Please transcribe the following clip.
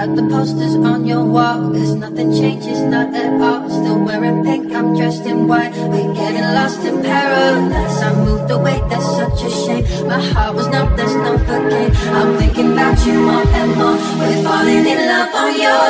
The posters on your wall. Cause nothing changes, not at all. Still wearing pink, I'm dressed in white. We're getting lost in paradise. I moved away, that's such a shame. My heart was numb, that's no forgetting. I'm thinking about you more and more. We're falling in love on your